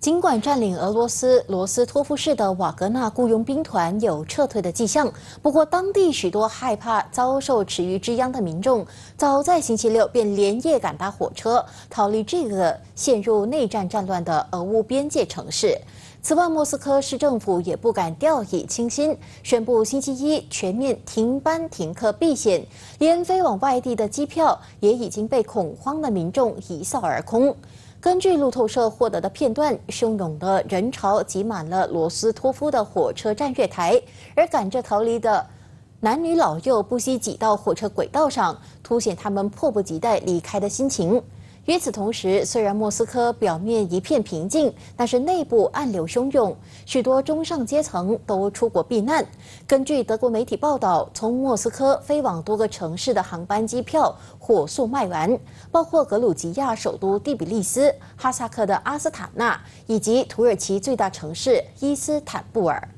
尽管占领俄罗斯罗斯托夫市的瓦格纳雇佣兵团有撤退的迹象，不过当地许多害怕遭受池鱼之殃的民众，早在星期六便连夜赶搭火车逃离这个陷入内战战乱的俄乌边界城市。此外，莫斯科市政府也不敢掉以轻心，宣布星期一全面停班停课避险，连飞往外地的机票也已经被恐慌的民众一扫而空。根据路透社获得的片段，汹涌的人潮挤满了罗斯托夫的火车站月台，而赶着逃离的男女老幼不惜挤到火车轨道上，凸显他们迫不及待离开的心情。与此同时，虽然莫斯科表面一片平静，但是内部暗流汹涌，许多中上阶层都出国避难。根据德国媒体报道，从莫斯科飞往多个城市的航班机票火速卖完，包括格鲁吉亚首都第比利斯、哈萨克的阿斯塔纳以及土耳其最大城市伊斯坦布尔。